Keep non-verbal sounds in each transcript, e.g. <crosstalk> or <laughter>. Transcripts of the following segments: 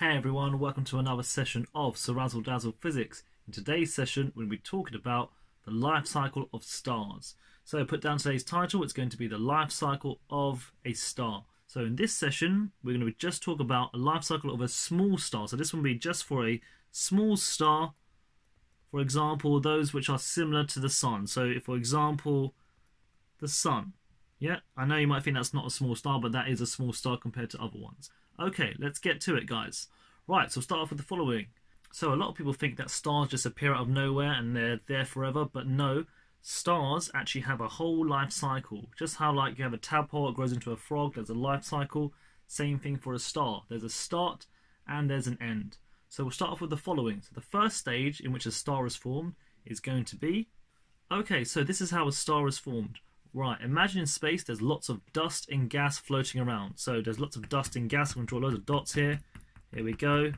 Hey everyone, welcome to another session of Ceerazzle Dazzle Physics. In today's session, we'll be talking about the life cycle of stars. So put down today's title, it's going to be the life cycle of a star. So in this session, we're going to just talk about a life cycle of a small star. So this will be just for a small star, for example, those which are similar to the sun. So for example, the sun. Yeah, I know you might think that's not a small star, but that is a small star compared to other ones. Okay, let's get to it, guys. Right, so we'll start off with the following. So a lot of people think that stars just appear out of nowhere and they're there forever, but no, stars actually have a whole life cycle. Just how like you have a tadpole that grows into a frog, there's a life cycle. Same thing for a star. There's a start and there's an end. So we'll start off with the following. So the first stage in which a star is formed is going to be Okay, so this is how a star is formed. Right, imagine in space there's lots of dust and gas floating around. So there's lots of dust and gas. I'm going to draw loads of dots here. Here we go.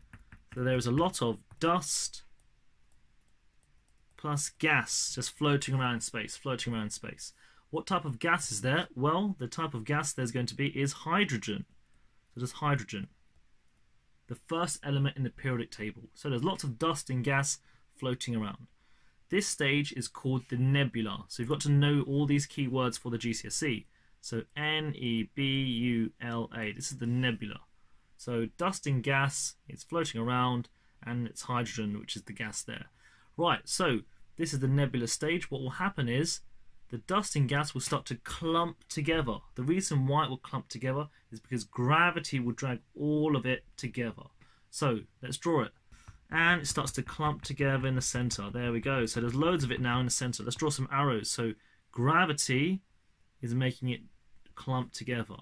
So there is a lot of dust plus gas just floating around in space, floating around in space. What type of gas is there? Well, the type of gas there's going to be is hydrogen. So there's hydrogen. The first element in the periodic table. So there's lots of dust and gas floating around. This stage is called the nebula. So you've got to know all these keywords for the GCSE. So N-E-B-U-L-A. This is the nebula. So dust and gas, it's floating around, and it's hydrogen, which is the gas there. Right, so this is the nebula stage. What will happen is the dust and gas will start to clump together. The reason why it will clump together is because gravity will drag all of it together. So let's draw it and it starts to clump together in the center. There we go. So there's loads of it now in the center. Let's draw some arrows. So gravity is making it clump together.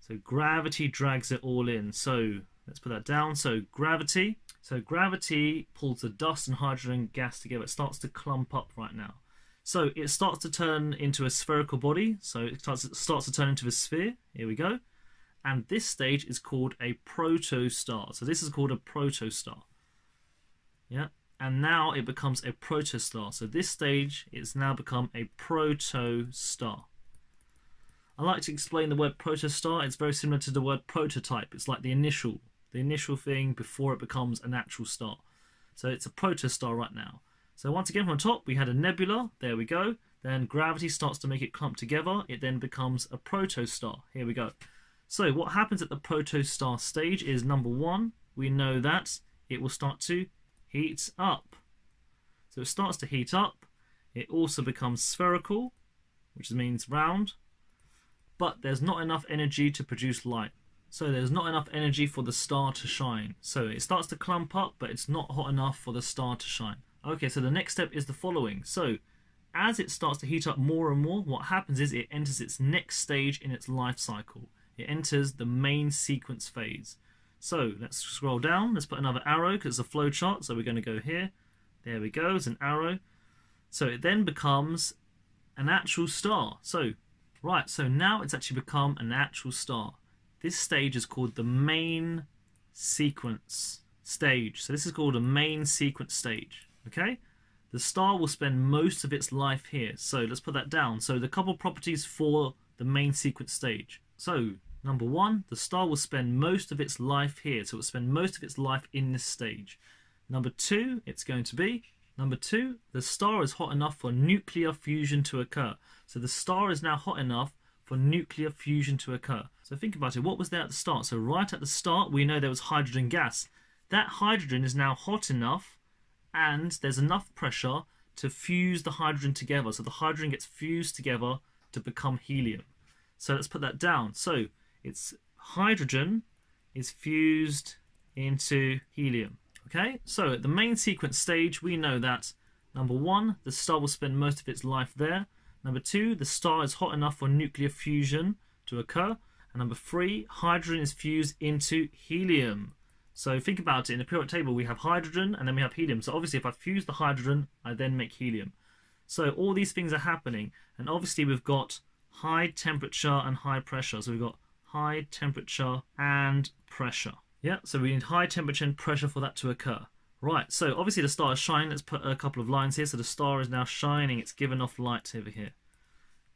So gravity drags it all in. So let's put that down. So gravity. So gravity pulls the dust and hydrogen gas together. It starts to clump up right now. So it starts to turn into a spherical body. So it starts, it starts to turn into a sphere. Here we go and this stage is called a protostar. So this is called a protostar. Yeah, and now it becomes a protostar. So this stage it's now become a protostar. I like to explain the word protostar. It's very similar to the word prototype. It's like the initial, the initial thing before it becomes an actual star. So it's a protostar right now. So once again from the top we had a nebula. There we go. Then gravity starts to make it clump together. It then becomes a protostar. Here we go. So what happens at the protostar stage is number one, we know that it will start to heat up. So it starts to heat up. It also becomes spherical, which means round. But there's not enough energy to produce light. So there's not enough energy for the star to shine. So it starts to clump up, but it's not hot enough for the star to shine. Okay, so the next step is the following. So as it starts to heat up more and more, what happens is it enters its next stage in its life cycle it enters the main sequence phase. So let's scroll down. Let's put another arrow because it's a flow chart. So we're going to go here. There we go. It's an arrow. So it then becomes an actual star. So, right. So now it's actually become an actual star. This stage is called the main sequence stage. So this is called a main sequence stage. Okay. The star will spend most of its life here. So let's put that down. So the couple properties for the main sequence stage. So Number one, the star will spend most of its life here, so it will spend most of its life in this stage. Number two, it's going to be, number two, the star is hot enough for nuclear fusion to occur. So the star is now hot enough for nuclear fusion to occur. So think about it, what was there at the start? So right at the start, we know there was hydrogen gas. That hydrogen is now hot enough and there's enough pressure to fuse the hydrogen together. So the hydrogen gets fused together to become helium. So let's put that down. So its hydrogen is fused into helium. Okay, so at the main sequence stage, we know that number one, the star will spend most of its life there. Number two, the star is hot enough for nuclear fusion to occur. And number three, hydrogen is fused into helium. So think about it, in the periodic table we have hydrogen and then we have helium. So obviously if I fuse the hydrogen, I then make helium. So all these things are happening. And obviously we've got high temperature and high pressure. So we've got high temperature and pressure. Yeah, so we need high temperature and pressure for that to occur. Right, so obviously the star is shining. Let's put a couple of lines here. So the star is now shining. It's given off light over here.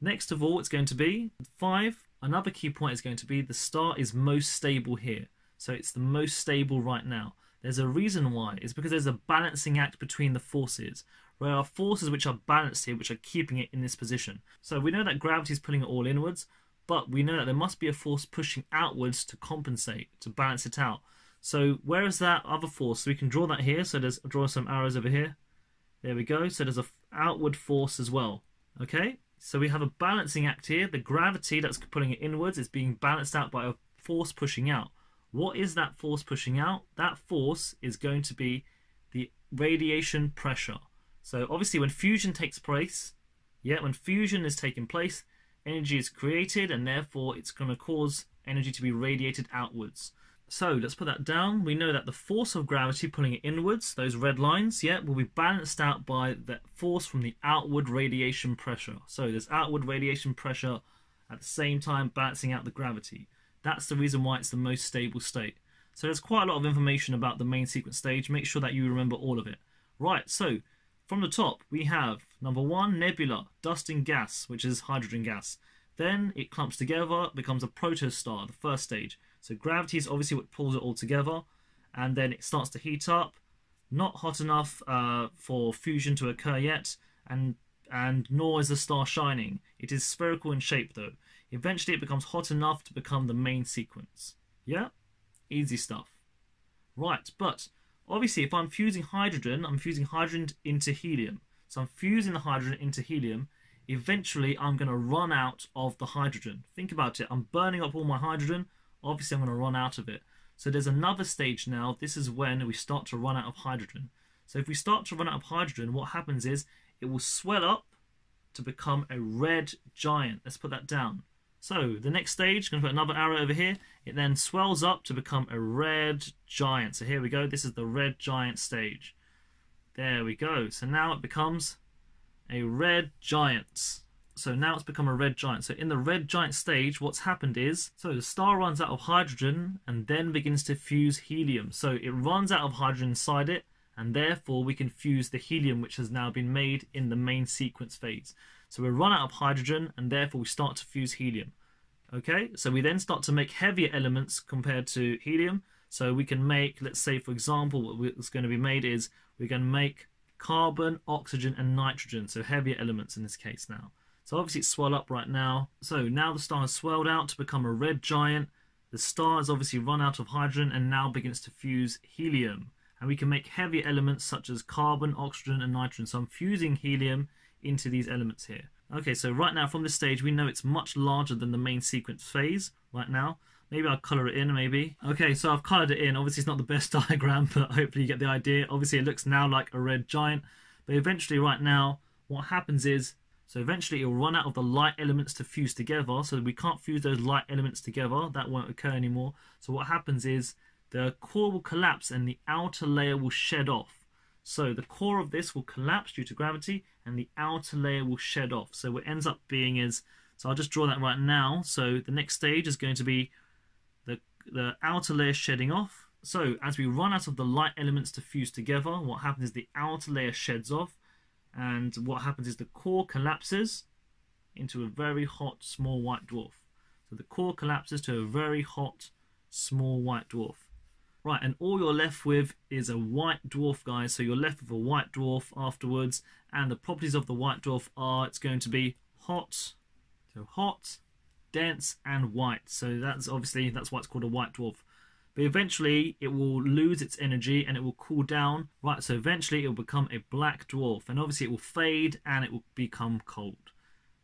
Next of all, it's going to be 5. Another key point is going to be the star is most stable here. So it's the most stable right now. There's a reason why. It's because there's a balancing act between the forces. There are forces which are balanced here, which are keeping it in this position. So we know that gravity is pulling it all inwards, but we know that there must be a force pushing outwards to compensate, to balance it out. So where is that other force? So we can draw that here. So there's draw some arrows over here. There we go. So there's a outward force as well. Okay. So we have a balancing act here. The gravity that's pulling it inwards is being balanced out by a force pushing out. What is that force pushing out? That force is going to be the radiation pressure. So obviously when fusion takes place, yeah, when fusion is taking place, energy is created and therefore it's going to cause energy to be radiated outwards. So let's put that down. We know that the force of gravity pulling it inwards, those red lines, yeah, will be balanced out by the force from the outward radiation pressure. So there's outward radiation pressure at the same time balancing out the gravity. That's the reason why it's the most stable state. So there's quite a lot of information about the main sequence stage. Make sure that you remember all of it. Right, so from the top we have number one, nebula, dust and gas, which is hydrogen gas. Then it clumps together, becomes a protostar, the first stage. So gravity is obviously what pulls it all together, and then it starts to heat up. Not hot enough uh, for fusion to occur yet, and and nor is the star shining. It is spherical in shape though. Eventually it becomes hot enough to become the main sequence. Yeah? Easy stuff. Right, but obviously if I'm fusing hydrogen, I'm fusing hydrogen into helium. So I'm fusing the hydrogen into helium. Eventually I'm going to run out of the hydrogen. Think about it. I'm burning up all my hydrogen. Obviously I'm going to run out of it. So there's another stage now. This is when we start to run out of hydrogen. So if we start to run out of hydrogen, what happens is it will swell up to become a red giant. Let's put that down. So the next stage, going to put another arrow over here. It then swells up to become a red giant. So here we go. This is the red giant stage. There we go. So now it becomes a red giant. So now it's become a red giant. So in the red giant stage, what's happened is, so the star runs out of hydrogen and then begins to fuse helium. So it runs out of hydrogen inside it, and therefore we can fuse the helium which has now been made in the main sequence phase. So we run out of hydrogen and therefore we start to fuse helium. Okay, so we then start to make heavier elements compared to helium. So we can make, let's say for example, what's going to be made is we're going to make carbon, oxygen and nitrogen, so heavier elements in this case now. So obviously it's swelled up right now. So now the star has swelled out to become a red giant. The star has obviously run out of hydrogen and now begins to fuse helium. And we can make heavier elements such as carbon, oxygen and nitrogen. So I'm fusing helium into these elements here. Okay, so right now from this stage, we know it's much larger than the main sequence phase right now. Maybe I'll colour it in, maybe. Okay, so I've coloured it in. Obviously, it's not the best <laughs> diagram, but hopefully you get the idea. Obviously, it looks now like a red giant. But eventually, right now, what happens is, so eventually it will run out of the light elements to fuse together. So we can't fuse those light elements together. That won't occur anymore. So what happens is, the core will collapse and the outer layer will shed off. So the core of this will collapse due to gravity and the outer layer will shed off. So what ends up being is, so I'll just draw that right now. So the next stage is going to be the, the outer layer shedding off. So as we run out of the light elements to fuse together, what happens is the outer layer sheds off and what happens is the core collapses into a very hot small white dwarf. So the core collapses to a very hot small white dwarf. Right, and all you're left with is a white dwarf, guys. So you're left with a white dwarf afterwards. And the properties of the white dwarf are it's going to be hot, so hot, dense, and white. So that's obviously, that's why it's called a white dwarf. But eventually it will lose its energy and it will cool down. Right, so eventually it will become a black dwarf. And obviously it will fade and it will become cold.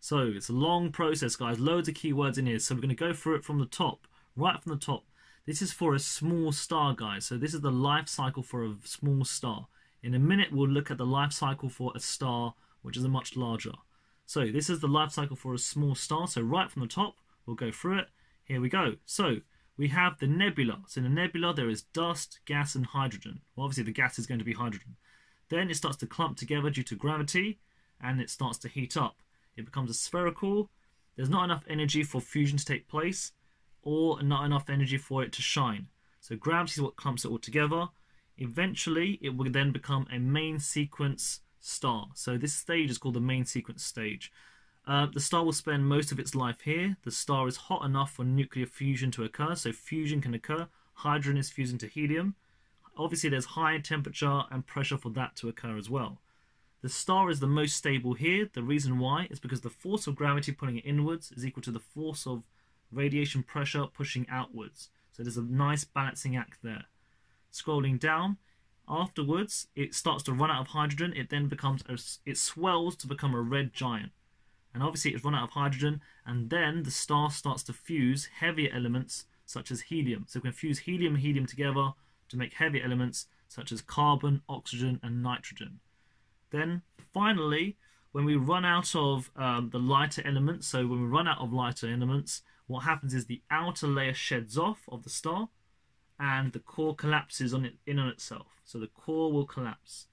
So it's a long process, guys. Loads of keywords in here. So we're going to go through it from the top, right from the top. This is for a small star, guys. So this is the life cycle for a small star. In a minute, we'll look at the life cycle for a star, which is a much larger. So this is the life cycle for a small star. So right from the top, we'll go through it. Here we go. So we have the nebula. So in the nebula, there is dust, gas, and hydrogen. Well, obviously, the gas is going to be hydrogen. Then it starts to clump together due to gravity, and it starts to heat up. It becomes a spherical. There's not enough energy for fusion to take place, or not enough energy for it to shine. So gravity is what clumps it all together. Eventually, it will then become a main sequence star. So this stage is called the main sequence stage. Uh, the star will spend most of its life here. The star is hot enough for nuclear fusion to occur, so fusion can occur. hydrogen is fusing to helium. Obviously, there's high temperature and pressure for that to occur as well. The star is the most stable here. The reason why is because the force of gravity pulling it inwards is equal to the force of radiation pressure pushing outwards. So there's a nice balancing act there. Scrolling down, afterwards it starts to run out of hydrogen. It then becomes, a, it swells to become a red giant. And obviously it's run out of hydrogen and then the star starts to fuse heavier elements such as helium. So we can fuse helium and helium together to make heavier elements such as carbon, oxygen, and nitrogen. Then finally, when we run out of um, the lighter elements, so when we run out of lighter elements, what happens is the outer layer sheds off of the star and the core collapses on it in on itself. So the core will collapse.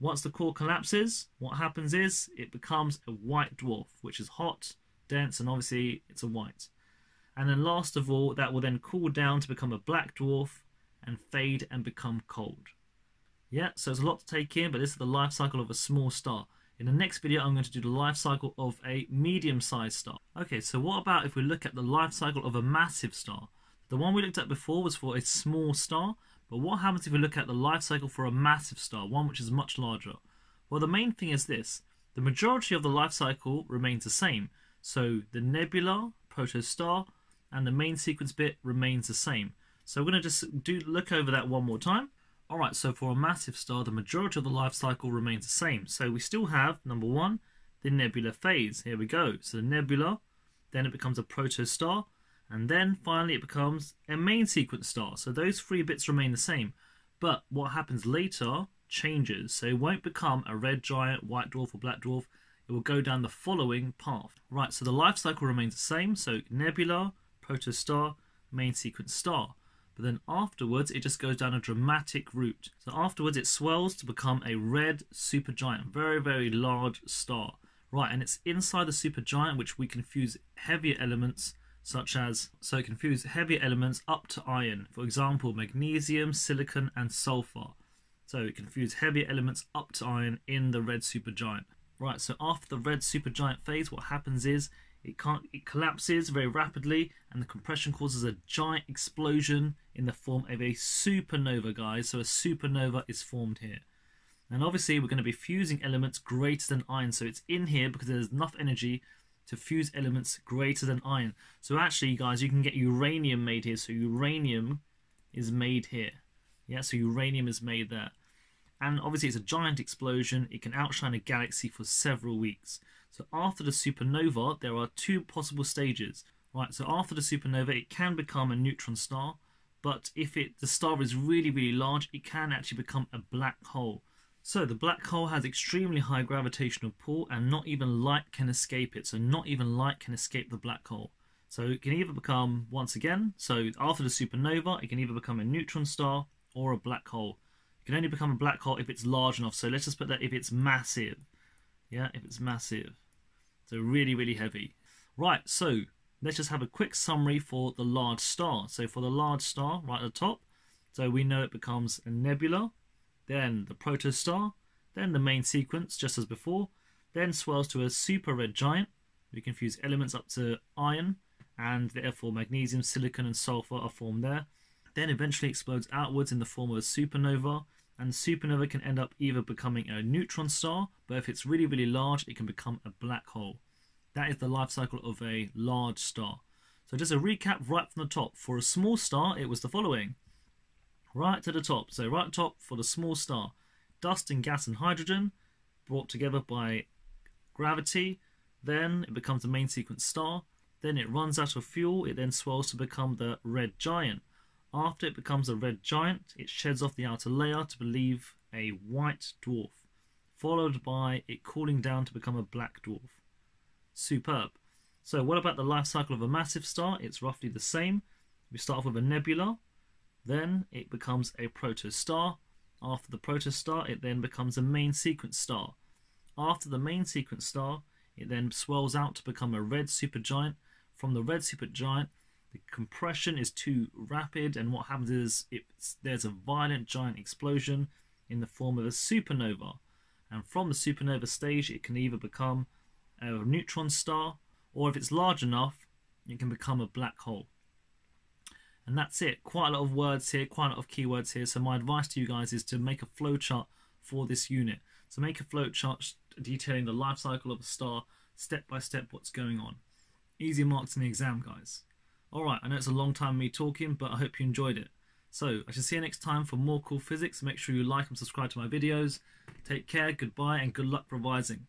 Once the core collapses, what happens is it becomes a white dwarf, which is hot, dense, and obviously it's a white. And then last of all, that will then cool down to become a black dwarf and fade and become cold. Yeah, so it's a lot to take in, but this is the life cycle of a small star. In the next video, I'm going to do the life cycle of a medium-sized star. Okay, so what about if we look at the life cycle of a massive star? The one we looked at before was for a small star, but what happens if we look at the life cycle for a massive star, one which is much larger? Well, the main thing is this. The majority of the life cycle remains the same. So the nebula, protostar, and the main sequence bit remains the same. So we're going to just do look over that one more time. Alright, so for a massive star, the majority of the life cycle remains the same. So we still have, number one, the nebula phase. Here we go. So the nebula, then it becomes a protostar, and then finally it becomes a main sequence star. So those three bits remain the same. But what happens later changes. So it won't become a red giant, white dwarf, or black dwarf. It will go down the following path. Right, so the life cycle remains the same. So nebula, protostar, main sequence star. But then afterwards, it just goes down a dramatic route. So afterwards, it swells to become a red supergiant, very, very large star. Right, and it's inside the supergiant which we can fuse heavier elements such as, so can fuse heavier elements up to iron. For example, magnesium, silicon, and sulfur. So it can fuse heavier elements up to iron in the red supergiant. Right, so after the red supergiant phase, what happens is it can't it collapses very rapidly and the compression causes a giant explosion in the form of a supernova guys. So a supernova is formed here. And obviously we're going to be fusing elements greater than iron. So it's in here because there's enough energy to fuse elements greater than iron. So actually guys you can get uranium made here. So uranium is made here. Yeah so uranium is made there. And obviously it's a giant explosion. It can outshine a galaxy for several weeks so after the supernova, there are two possible stages. Right, so after the supernova, it can become a neutron star, but if it the star is really, really large, it can actually become a black hole. So the black hole has extremely high gravitational pull and not even light can escape it. So not even light can escape the black hole. So it can either become, once again, so after the supernova, it can either become a neutron star or a black hole. It can only become a black hole if it's large enough. So let's just put that if it's massive. Yeah, if it's massive. So really, really heavy. Right, so let's just have a quick summary for the large star. So for the large star, right at the top, so we know it becomes a nebula, then the protostar, then the main sequence, just as before, then swells to a super red giant. We can fuse elements up to iron, and therefore magnesium, silicon, and sulfur are formed there. Then eventually explodes outwards in the form of a supernova, and supernova can end up either becoming a neutron star, but if it's really, really large, it can become a black hole. That is the life cycle of a large star. So just a recap right from the top. For a small star, it was the following. Right to the top. So right top for the small star. Dust and gas and hydrogen brought together by gravity. Then it becomes the main sequence star. Then it runs out of fuel. It then swells to become the red giant. After it becomes a red giant, it sheds off the outer layer to leave a white dwarf, followed by it cooling down to become a black dwarf. Superb. So what about the life cycle of a massive star? It's roughly the same. We start off with a nebula, then it becomes a protostar. After the protostar, it then becomes a main sequence star. After the main sequence star, it then swells out to become a red supergiant. From the red supergiant, the compression is too rapid and what happens is there's a violent giant explosion in the form of a supernova and from the supernova stage it can either become a neutron star or if it's large enough it can become a black hole And that's it. Quite a lot of words here, quite a lot of keywords here. So my advice to you guys is to make a flowchart for this unit. So make a flowchart detailing the life cycle of a star, step by step what's going on. Easy marks in the exam, guys. Alright, I know it's a long time me talking, but I hope you enjoyed it. So, I shall see you next time for more cool physics. Make sure you like and subscribe to my videos. Take care, goodbye, and good luck revising.